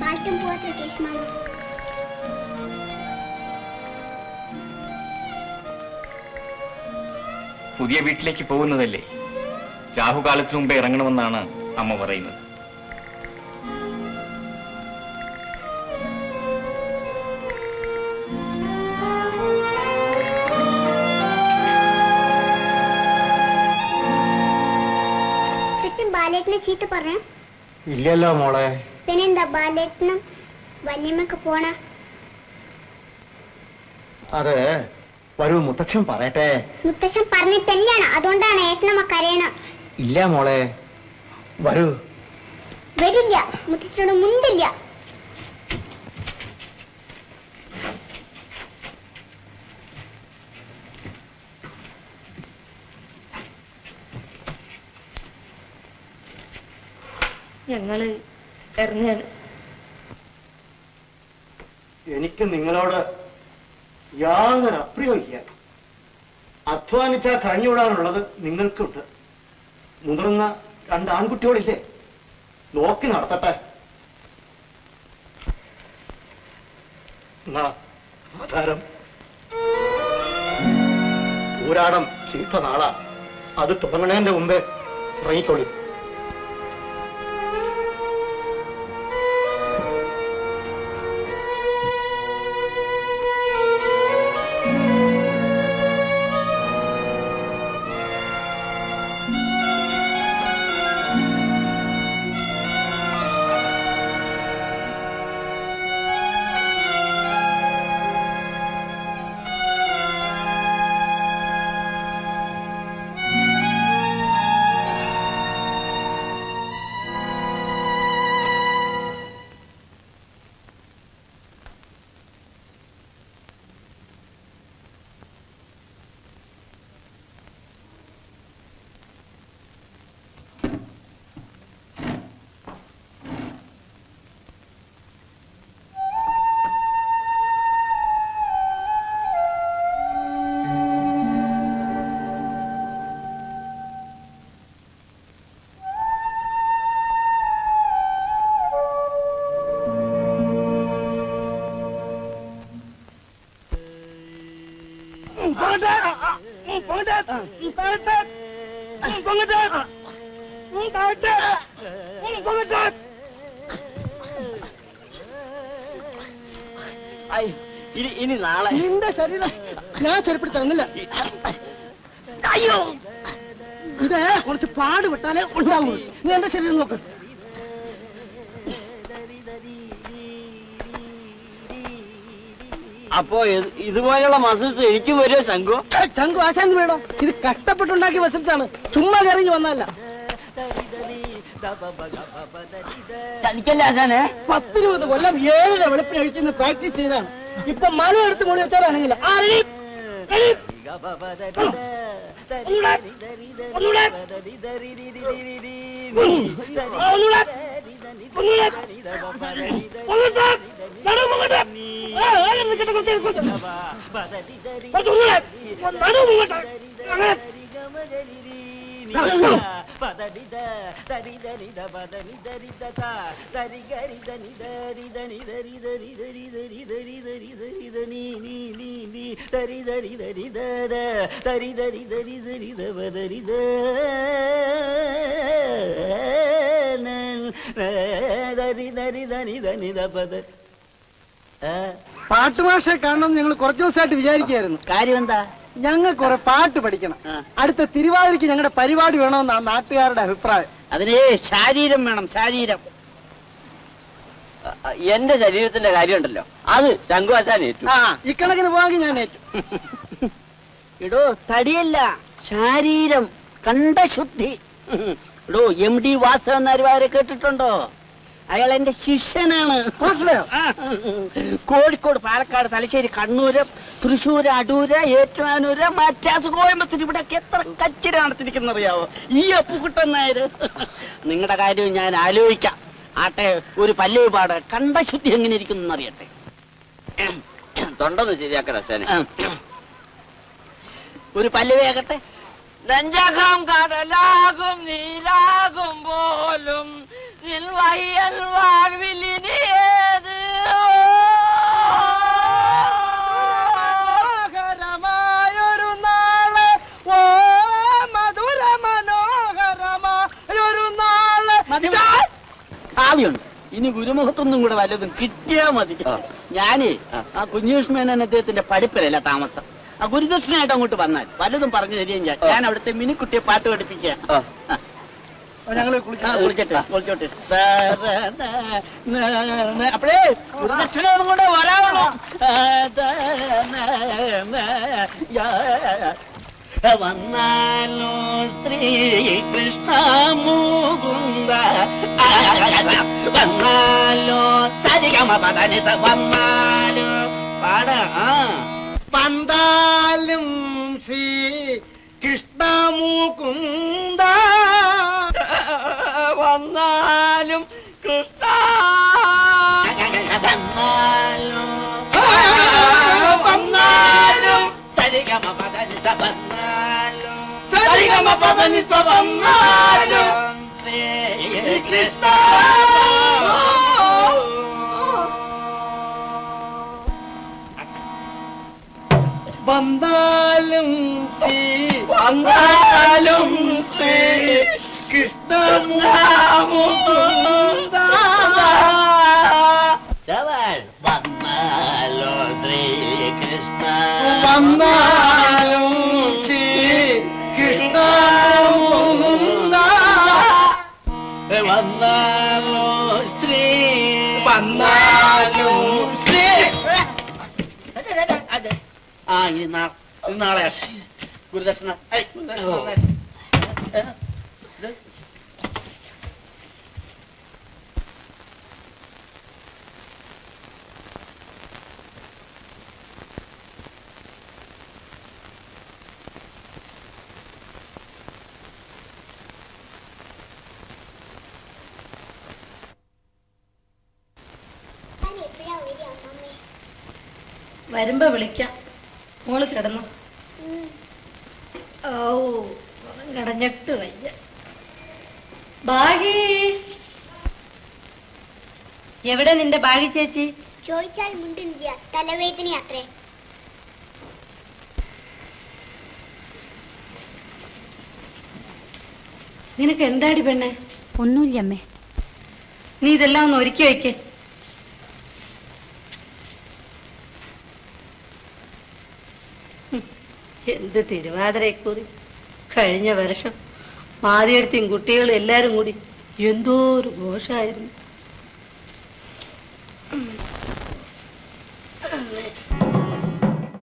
പോവാത്ത വെക്കേഷനാണ് പുതിയ വീട്ടിലേക്ക് പോകുന്നതല്ലേ? രാഹുകാലത്തിനു മുമ്പേ ഇറങ്ങണമെന്നാണ് അമ്മ പറയുന്നത്. ചുറ്റും ബാലേട്ടനെ ചീത്ത പറഞ്ഞു? ഇല്ലല്ലോ മോളെ. പിന്നെന്താ ബാലേട്ടനും വല്യമ്മക്ക് പോണ? അത് വരൂ മുത്തച്ഛൻ പറയട്ടെ. മുത്തച്ഛൻ പറഞ്ഞു തന്നെയാണ്. അതുകൊണ്ടാണ് ഏട്ടനമ്മ കരയണം ഇല്ല മോളെ. വരൂ. വരില്ല. മുത്തച്ഛനോട് മുണ്ടില്ല. ഞങ്ങൾ എനിക്ക് നിങ്ങളോട് യാതൊരു അപ്രിയമില്ല അധ്വാനിച്ചാൽ കഴിഞ്ഞുകൂടാനുള്ളത് നിങ്ങൾക്കുണ്ട്. മുതിർന്ന രണ്ട് ആൺകുട്ടിയോടില്ലേ നോക്കി നടത്തട്ടെ. ആധാരം. ഊരാടം ചീത്ത നാളാ. അത് തുടങ്ങണേന്റെ മുമ്പേ ഇറങ്ങിക്കൊള്ളി ഇനി ഇനി നാളെ. നിന്റെ ശരീരം ഞാൻ ചെരുപ്പിടി തന്നില്ല. അയ്യോ. ഇത് കുറച്ച് പാട് വിട്ടാലേ ഉണ്ടാവൂ നീ എന്റെ ശരീരം നോക്ക്. അപ്പോ ഇത് ഇതുപോലെയുള്ള മസിൽസ് എനിക്ക് വരുമോ ശംഖു. ശംഖു ആശാന്തി വേണോ? ഇത് കഷ്ടപ്പെട്ടുണ്ടാക്കിയ മസിൽസ് ആണ്. ചുമ്മാ കറിഞ്ഞു വന്നല്ല തനിക്കല്ലേ ആശാനെ? പത്ത് രൂപ കൊല്ലം ഏഴര വെളുപ്പിന് അഴിച്ചിന്ന് പ്രാക്ടീസ് ചെയ്താണ്. ഇപ്പൊ മല എടുത്ത് മുടി വെച്ചാലാണെങ്കിൽ தரி தரி தனி தனி தபத പാട്ടുമാഷെ കാണണം ഞങ്ങൾ കുറച്ചു ദിവസമായിട്ട് വിചാരിക്കുകയായിരുന്നു. കാര്യം എന്താ ഞങ്ങൾ കുറെ പാട്ട് പഠിക്കണം. അടുത്ത തിരുവാതിരയ്ക്ക് ഞങ്ങളുടെ പരിപാടി വേണമെന്നാ നാട്ടുകാരുടെ അഭിപ്രായം. അതിന് ശാരീരം വേണം ശാരീരം. എന്റെ ശരീരത്തിന്റെ കാര്യമുണ്ടല്ലോ. അത് ശങ്കു ആശാൻ ഏറ്റു. ആ ഇക്കണക്കിന് പോകാൻ ഞാൻ ഏറ്റു. എടോ തടിയല്ല ശാരീരം കണ്ട ശുദ്ധി എടോ എം ഡി വാസവൻ നാരുവാരെ കേട്ടിട്ടുണ്ടോ? അയാൾ എന്റെ ശിഷ്യനാണ്. കോഴിക്കോട് പാലക്കാട് തലശ്ശേരി കണ്ണൂര് തൃശ്ശൂർ അടൂര് ഏറ്റുമാനൂര് മറ്റാസ് കോയമ്പത്തൂർ. ഇവിടെ എത്ര കച്ചിര നടത്തിയിരിക്കുന്ന അറിയാവോ ഈ അപ്പുക്കുട്ടൻ നായര്. നിങ്ങളുടെ കാര്യം ഞാൻ ആലോചിക്കാം. ആട്ടെ ഒരു പല്ലവി പാട് കണ്ടശുദ്ധി എങ്ങനെ ഇരിക്കുന്നു അറിയട്ടെ തൊണ്ടൊന്ന് ശരിയാക്കണ ഒരു പല്ലുവേകട്ടെ നെഞ്ചകം കടലാകും നീലാകും പോലും. വാക്കിൽ വയ്യൽ വാവിലിനേത് മനോഹരമായൊരു ഓ ഇനി ഗുരുമുഖത്തൊന്നും കൂടെ വല്ലതും കിട്ടിയാ മതി. ഞാനേ ആ. കുഞ്ഞുകൃഷ്ണ അദ്ദേഹത്തിന്റെ പഠിപ്പിലല്ല താമസം. ആ ഗുരുദക്ഷിണായിട്ട് അങ്ങോട്ട് വന്നാൽ വല്ലതും പറഞ്ഞു തരികയും ഞാൻ അവിടുത്തെ മിനിക്കുട്ടിയെ പാട്ട് പഠിപ്പിക്കുക അപ്പഴേ ഒന്നും വരാവണോ വന്നാലോ ശ്രീകൃഷ്ണ മുകുന്ദ. വന്നാലോ സരിഗമ പതനിത വന്നാലോ പാട വന്നാലും ശ്രീ കൃഷ്ണമുകുന്ദ വന്നാലും കൃഷ്ണ. വന്നാലും വന്നാലും സരിഗമ പദനിത വന്നാലും സരിഗമ പദനിസ വന്നാലും ശ്രീകൃഷ്ണ വന്നാലും ശ്രീ. വന്നാലും കൃഷ്ണമുകുന്ദ വന്നാലോ ശ്രീകൃഷ്ണ വന്നാലും ശ്രീ കൃഷ്ണമുകുന്ദ വന്നാലോ ശ്രീ വന്നാലും ശ്രീ ആ ഇനി നാളെ ഗുരുദക്ഷിണ ഗുരുദക്ഷിണ? വരുമ്പോ വിളിക്കാം. മോൾ കിടന്നു? ഓ കടഞ്ഞിട്ട് വയ്യ. ബാഗി. എവിടെ നിന്റെ ബാഗി ചേച്ചി? ചോദിച്ചാൽ മുണ്ടില്ല തലവേദന അത്രേ. നിനക്ക് എന്താടി പെണ്ണെ? ഒന്നുമില്ല അമ്മേ നീ ഇതെല്ലാം ഒന്ന് ഒരുക്കി വയ്ക്കേ എന്ത് തിരുവാതിരക്കൂറി. കഴിഞ്ഞ വർഷം മാതിയെടുത്തിയും കുട്ടികളും എല്ലാരും കൂടി എന്തോ ഒരു ഘോഷായിരുന്നു